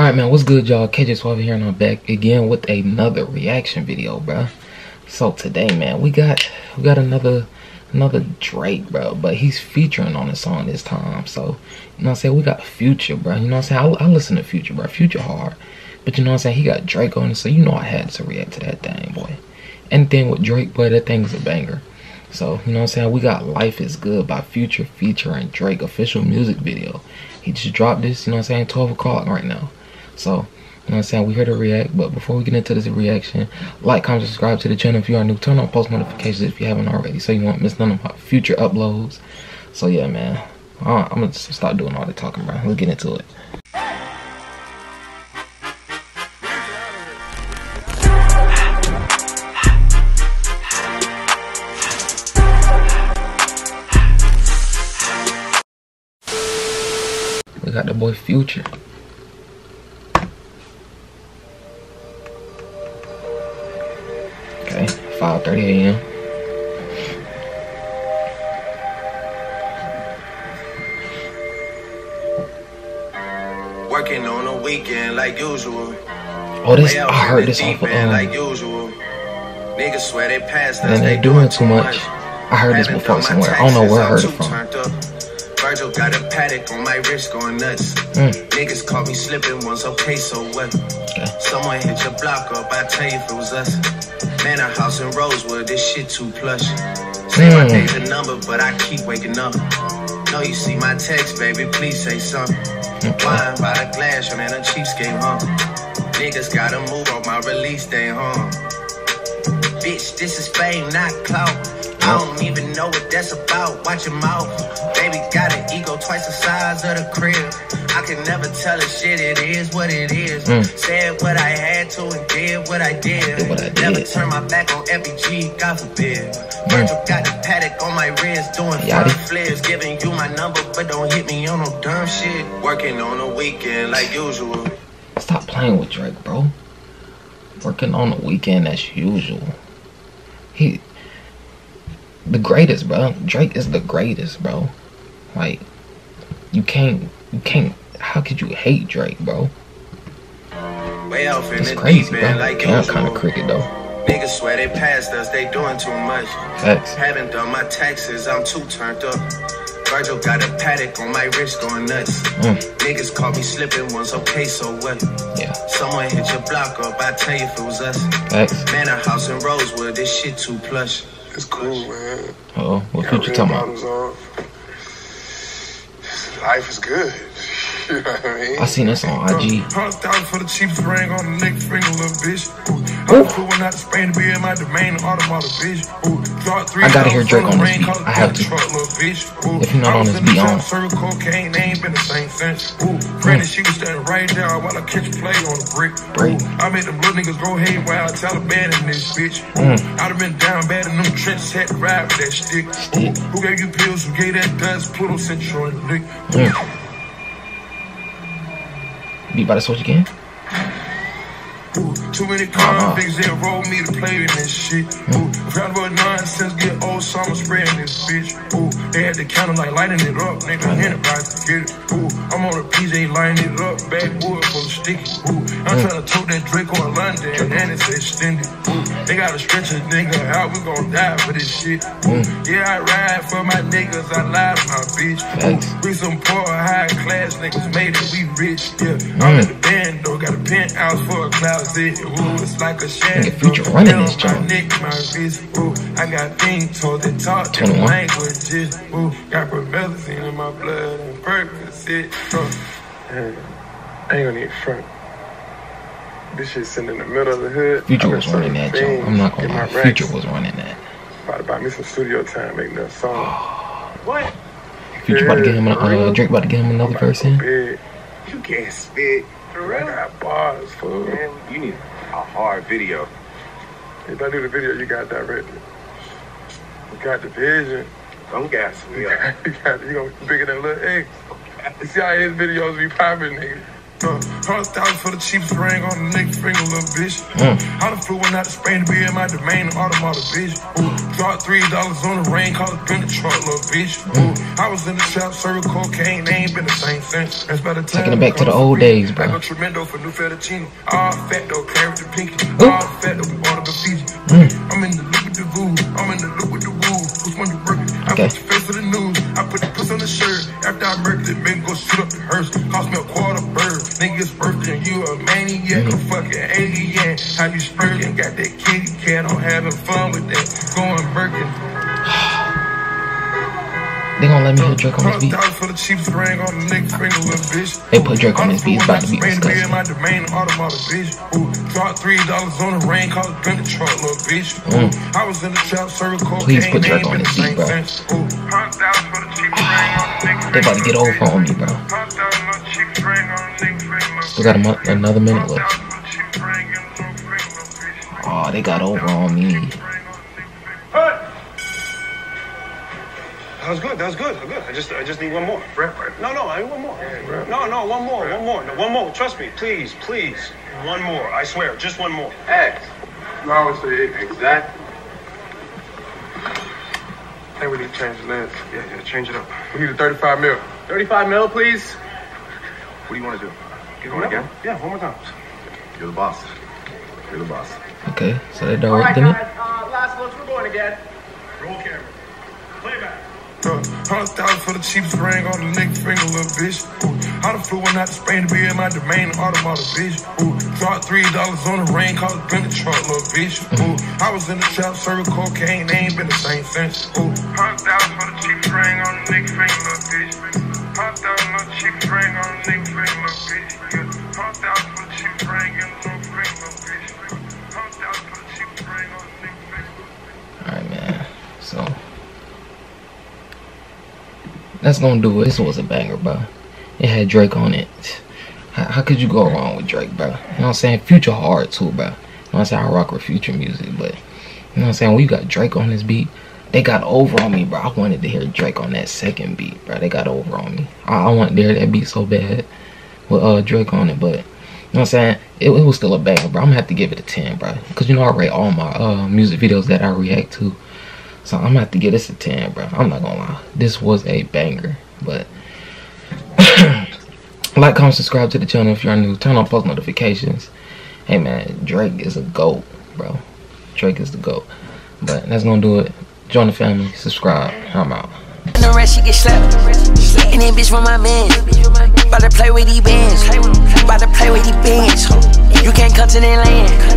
Alright, man, what's good, y'all? KJ Suavé here, and I'm back again with another reaction video, bro. So today, man, we got we got another another Drake, bro, but he's featuring on the song this time. So, you know what I'm saying? We got Future, bro. You know what I'm saying? I, I listen to Future, bro. Future hard. But you know what I'm saying? He got Drake on it, so you know I had to react to that thing, boy. Anything with Drake, boy, that thing's a banger. So, you know what I'm saying? We got Life is Good by Future featuring Drake official music video. He just dropped this, you know what I'm saying, 12 o'clock right now. So, you know what I'm saying? We here to react, but before we get into this reaction, like, comment, subscribe to the channel if you are new. Turn on post notifications if you haven't already, so you won't miss none of my future uploads. So yeah, man. Uh, I'm gonna stop doing all the talking, bro. Let's get into it. We got the boy Future. 5:30 a.m. Working on a weekend like usual. Oh, this I heard this off of um, like usual. Niggas swear they passed us. and they doing too much. I heard this before somewhere. I don't know where I heard it from. Too turned up. Virgil got a Patek on my wrist going nuts. Mm. Niggas caught me slipping once, okay, so what? Okay. Someone hit your block up, I tell you if it was us. Man, a house in Rosewood, this shit too plush. Say my Mm. day's a number, but I keep waking up. Know you see my text, baby, please say something. Okay. Wine by the glass, man, a cheapskate, huh? Niggas gotta move on my release day, huh? Bitch, this is fame, not clout. I don't even know what that's about. Watch your mouth. Baby got an ego twice the size of the crib. I can never tell a shit, it is what it is. Mm. Said what I had to and did what I did. Did what I Never did. turn my back on FBG, God forbid. Virgil got the Patek on my wrist, doing Yachty. front flips. Giving you my number, but don't hit me on no dumb shit. Working on a weekend like usual. Stop playing with Drake, bro. Working on the weekend as usual. He the greatest, bro. Drake is the greatest, bro. Like you can't you can't how could you hate Drake, bro? Way off in It's the crazy, deep bro. end like Kind of cricket though. Niggas swear they passed us, they doing too much. Facts. Haven't done my taxes, I'm too turned up. Virgil got a Patek on my wrist going nuts. Mm, Niggas caught me slipping once, okay, so what? yeah. Someone hit your block up, I tell you if it was us. Facts. Man, a house in Rosewood, this shit too plush. It's cool, man. Oh, what Got future red talking about? Bottoms on. Life is good. you know what I mean? I seen this on IG. Hundred thousand for the cheapest ring on the neck finger, little bitch. Ooh, I'm cool when out to Spain to be in my domain, automotive bitch. Ooh, drop three I gotta hear Drake on this beat. I have to. Truck, little bitch. Ooh, If you're not on this beat, shop on. Serving cocaine, they ain't been the same since. Ooh, granted, she was standing right there while I catch play on the brick. I made them little niggas go haywire, Taliban in this bitch. Mm. I'd have been down bad in them trenches, had to ride with that stick. Ooh, who gave you pills? Who gave that dust? Pluto sent you on the dick. Mm. Beat by the switch again? Ooh, too many Uh-huh. convicts that roll me to play in this shit. Ooh, found about nonsense, get old, I'ma spreading this bitch. Ooh, they had the counter like lighting it up, nigga. Uh-huh. Anybody can get it. Ooh, I'm on a PJ lighting it up, backwood full of sticky. Ooh, I'm uh-huh. trying to tote that Draco in London, and it's extended. Ooh, they gotta stretch a nigga out, we gon' die for this shit. Ooh, mm. yeah, I ride for my niggas, I lie to my bitch. Facts. We some poor, high class niggas made it, we rich, yeah. I'm mm. in the band though, got a penthouse for a closet. Ooh, it's like a shadow. Nigga, Future running this my joint. my wrist. Ooh, I got things told that talk different 21. languages. Ooh, got promethazine in my blood and Percocet. Hey, I ain't gonna need front. This shit sitting in the middle of the hood. Future was running that serving. I'm not gonna lie. get my racks. Future was running that. About to buy me some studio time, make that song. What? Future about to get him an, Yeah, uh, real. Drake about to get him another about verse in. You can't spit. For I got bars, fool. Man, you need a hard video. If I do the video, you got directed. You got the vision. Don't gas me You up. got, you got, you gonna be bigger than Lil X. You see how his videos be popping, nigga. Uh, hundred thousand for the cheapest ring on the neck finger, little bitch. Mm. I done flew one out to Spain to be in my domain, automata, bitch. Ooh, dropped three dollars on the rain, called it been the truck, little bitch. Ooh, I was in the trap, serving cocaine, they ain't been the same since. That's by the time Taking it back to the old days, bro. I go tremendo for new fettuccine. All fat though, carrot the pinky. All fat though, we order the Fiji. I'm in the loop with the voo. I'm in the loop with the They gonna let me hear Drake on this beat. $100 for the cheapest ring on the neck finger, little bitch. They put Drake on this beat, it's about to be disgusting. in my domain, automata, bitch. Ooh, dropped three dollars on the rain, called it been the truck, little bitch. Ooh, I was in the trap, serving cocaine. Please put Drake on ain't this beat, bro. same since. Ooh, $100 for the cheapest ring on the neck They about to get over on me, bro. $100 for the cheapest ring on the neck finger, Still got a mo- another minute left. $100 for the cheapest ring on the neck finger, bitch. Oh, they got over on me. That was good. That was good. Good. I just, I just need one more. No, no, I need one more. No, no, one more, one more, no, one more. Trust me, please, please, one more. I swear, just one more. X. You always say X. Exactly. I think we need to change the lens. Yeah, yeah, change it up. We need a 35 mil. 35 mil, please. What do you want to do? Get one again? Yeah, one more time. You're the boss. You're the boss. Okay, so they directing it. uh, last looks, we're going again. Roll camera. Playback. Hundred thousand for the cheapest ring on the neck finger, little bitch. Ooh, I done flew one out to Spain to be in my domain, automata, bitch. Ooh, dropped three dollars on the rain, called it the truck, little bitch. Ooh, I was in the trap, serving cocaine, they ain't been the same since. Ooh, hundred thousand for the cheapest ring on the neck finger, little bitch. Hundred thousand for the cheapest ring on the neck finger, little bitch. Hundred thousand for the cheapest ring that's gonna do it. This was a banger, bro. It had Drake on it. How, how could you go wrong with Drake, bro? You know what I'm saying? Future hard too, bro. You know what I'm saying? I rock with future music, but you know what I'm saying? You got Drake on this beat, they got over on me, bro. I wanted to hear Drake on that second beat, bro. They got over on me. I, I wanted to hear that beat so bad with uh Drake on it, but you know what I'm saying? It, it was still a banger, bro. I'm gonna have to give it a 10, bro. Cause you know I rate all my uh music videos that I react to. So I'm gonna have to give this a 10, bro. I'm not gonna lie. This was a banger. But like, comment, subscribe to the channel if you're new. Turn on post notifications. Hey man, Drake is a GOAT, bro. Drake is the GOAT. But that's gonna do it. Join the family, subscribe. I'm out. The rest, she get slapped. Bitch my man. About to play with these bands. About to play with these bands. You can't come to land.